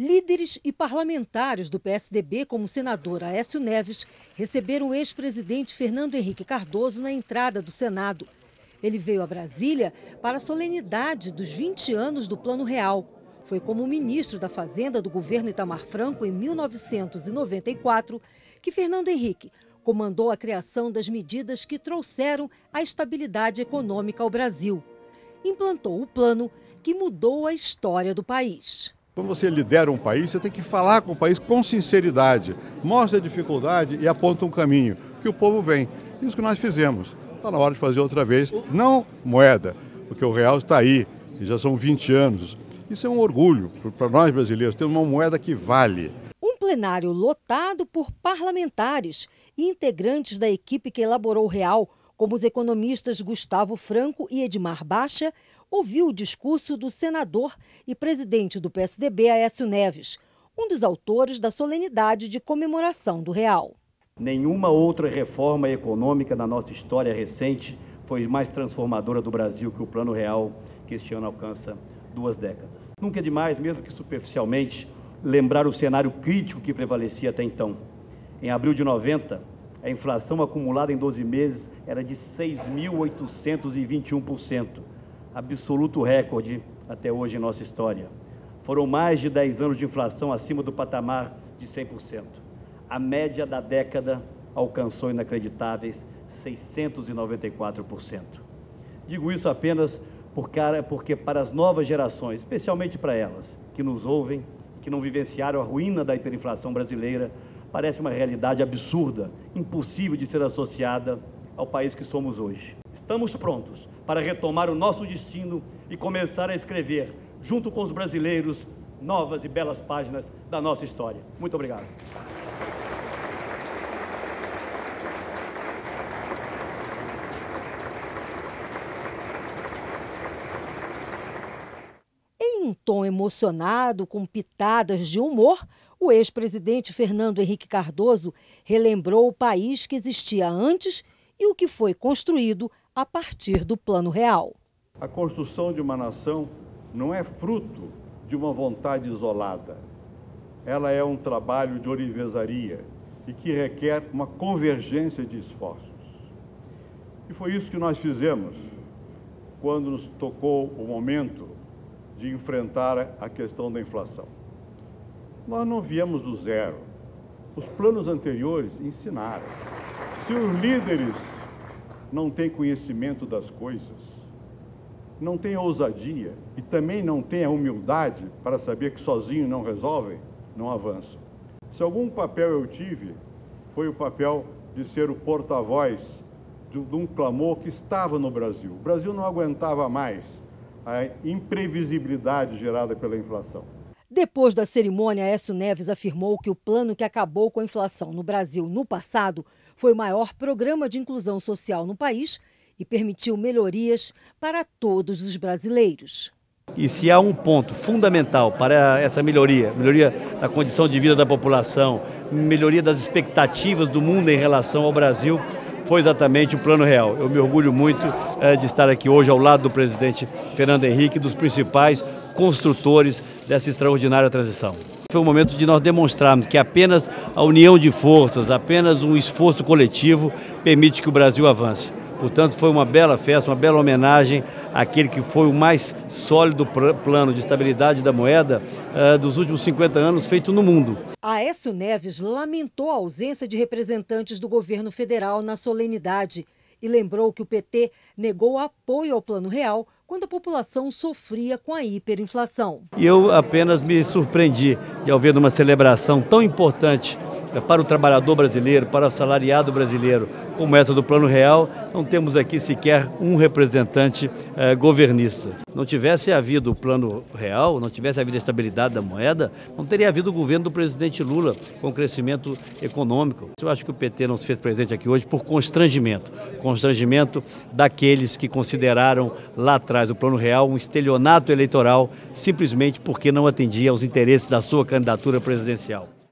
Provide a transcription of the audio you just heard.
Líderes e parlamentares do PSDB, como o senador Aécio Neves, receberam o ex-presidente Fernando Henrique Cardoso na entrada do Senado. Ele veio a Brasília para a solenidade dos 20 anos do Plano Real. Foi como ministro da Fazenda do governo Itamar Franco em 1994 que Fernando Henrique comandou a criação das medidas que trouxeram a estabilidade econômica ao Brasil. Implantou o plano que mudou a história do país. Quando você lidera um país, você tem que falar com o país com sinceridade, mostra a dificuldade e aponta um caminho, que o povo vem. Isso que nós fizemos. Está na hora de fazer outra vez, não moeda, porque o real está aí, e já são 20 anos. Isso é um orgulho para nós brasileiros, ter uma moeda que vale. Um plenário lotado por parlamentares e integrantes da equipe que elaborou o real, como os economistas Gustavo Franco e Edmar Baixa, ouviu o discurso do senador e presidente do PSDB, Aécio Neves, um dos autores da solenidade de comemoração do real. Nenhuma outra reforma econômica na nossa história recente foi mais transformadora do Brasil que o Plano Real, que este ano alcança duas décadas. Nunca é demais, mesmo que superficialmente, lembrar o cenário crítico que prevalecia até então. Em abril de 90, a inflação acumulada em 12 meses era de 6.821%, absoluto recorde até hoje em nossa história. Foram mais de 10 anos de inflação acima do patamar de 100%. A média da década alcançou inacreditáveis 694%. Digo isso apenas porque para as novas gerações, especialmente para elas, que nos ouvem, que não vivenciaram a ruína da hiperinflação brasileira, parece uma realidade absurda, impossível de ser associada ao país que somos hoje. Estamos prontos para retomar o nosso destino e começar a escrever, junto com os brasileiros, novas e belas páginas da nossa história. Muito obrigado. um tom emocionado, com pitadas de humor, o ex-presidente Fernando Henrique Cardoso relembrou o país que existia antes e o que foi construído a partir do Plano Real. A construção de uma nação não é fruto de uma vontade isolada. Ela é um trabalho de orivesaria e que requer uma convergência de esforços. E foi isso que nós fizemos quando nos tocou o momento de enfrentar a questão da inflação. Nós não viemos do zero. Os planos anteriores ensinaram. Se os líderes não têm conhecimento das coisas, não têm ousadia e também não têm a humildade para saber que sozinho não resolvem, não avançam. Se algum papel eu tive, foi o papel de ser o porta-voz de um clamor que estava no Brasil. O Brasil não aguentava mais a imprevisibilidade gerada pela inflação. Depois da cerimônia, Écio Neves afirmou que o plano que acabou com a inflação no Brasil no passado foi o maior programa de inclusão social no país e permitiu melhorias para todos os brasileiros. E se há um ponto fundamental para essa melhoria, melhoria da condição de vida da população, melhoria das expectativas do mundo em relação ao Brasil, foi exatamente o Plano Real. Eu me orgulho muito é, de estar aqui hoje ao lado do presidente Fernando Henrique, dos principais construtores dessa extraordinária transição. Foi o momento de nós demonstrarmos que apenas a união de forças, apenas um esforço coletivo permite que o Brasil avance. Portanto, foi uma bela festa, uma bela homenagem àquele que foi o mais sólido plano de estabilidade da moeda uh, dos últimos 50 anos feito no mundo. Aécio Neves lamentou a ausência de representantes do governo federal na solenidade e lembrou que o PT negou apoio ao Plano Real quando a população sofria com a hiperinflação. E eu apenas me surpreendi de ao ver numa celebração tão importante eh, para o trabalhador brasileiro, para o salariado brasileiro, como essa do Plano Real, não temos aqui sequer um representante eh, governista. Não tivesse havido o Plano Real, não tivesse havido a estabilidade da moeda, não teria havido o governo do presidente Lula com crescimento econômico. Eu acho que o PT não se fez presente aqui hoje por constrangimento constrangimento daqueles que consideraram lá atrás o Plano Real um estelionato eleitoral simplesmente porque não atendia aos interesses da sua candidatura presidencial.